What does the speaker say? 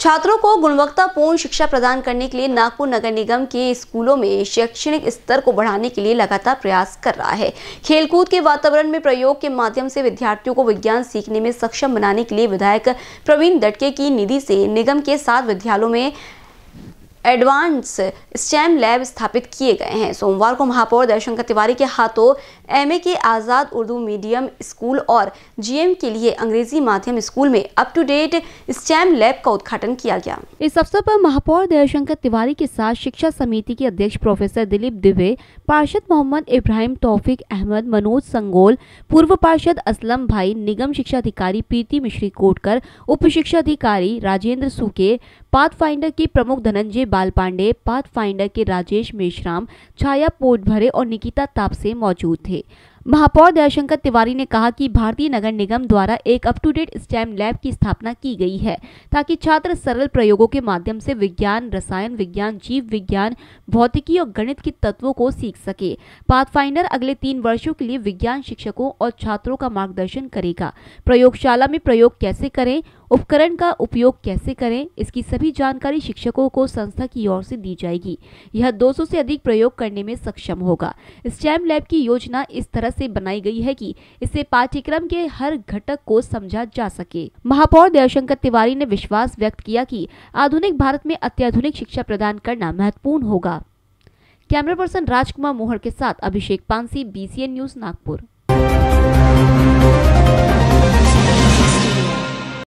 छात्रों को गुणवत्तापूर्ण शिक्षा प्रदान करने के लिए नागपुर नगर निगम के स्कूलों में शैक्षणिक स्तर को बढ़ाने के लिए लगातार प्रयास कर रहा है। खेलकूद के वातावरण में प्रयोग के माध्यम से विद्यार्थियों को विज्ञान सीखने में सक्षम बनाने के लिए विधायक प्रवीण दटके की निधि से निगम के सात विद्यालयों में एडवांस स्टेम लैब स्थापित किए गए हैं। सोमवार को महापौर दर्शंकर तिवारी के हाथों एमए के आज़ाद उर्दू मीडियम स्कूल और जीएम के लिए अंग्रेज़ी माध्यम स्कूल में up to date STEM lab का उद्घाटन किया गया। इस अवसर पर महापौर दयाशंकर तिवारी के साथ शिक्षा समिति के अध्यक्ष प्रोफेसर दिलीप दिवे पार्षद मोहम्मद इब्राहिम तौफिक अहमद, मनोज संगोल, पूर्व पार्षद असलम भाई, निगम शिक्षा अधिकारी प्रीति मिश्री कोटकर, उप शिक्षा अधिकारी राजेंद्र सुके, पाथ फाइंडर के प्रमुख धनंजय बाल पांडे पाथ फाइंडर के राजेश मेश्राम, छाया पोटभरे और निकिता तापसे मौजूद थे। महापौर दयाशंकर तिवारी ने कहा कि भारतीय नगर निगम द्वारा एक up to date STEM lab की स्थापना की गई है, ताकि छात्र सरल प्रयोगों के माध्यम से विज्ञान, रसायन विज्ञान, जीव विज्ञान, भौतिकी और गणित के तत्वों को सीख सके। पाथफाइंडर अगले तीन वर्षों के लिए विज्ञान शिक्षकों और छात्रों का मार्गदर्शन करेगा। प्रयोगशाला में प्रयोग कैसे करें? उपकरण का उपयोग कैसे करें, इसकी सभी जानकारी शिक्षकों को संस्था की ओर से दी जाएगी। यह 200 से अधिक प्रयोग करने में सक्षम होगा। स्टैम लैब की योजना इस तरह से बनाई गई है कि इससे पाठ्यक्रम के हर घटक को समझा जा सके। महापौर दयाशंकर तिवारी ने विश्वास व्यक्त किया कि आधुनिक भारत में अत्याधुनिक शिक्षा प्रदान करना महत्वपूर्ण होगा। कैमरा पर्सन राजकुमार मोहर के साथ अभिषेक पांसी बीसीएन न्यूज़ नागपुर।